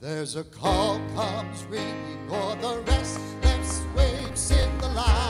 There's a call comes ringing, or the restless waves in the line.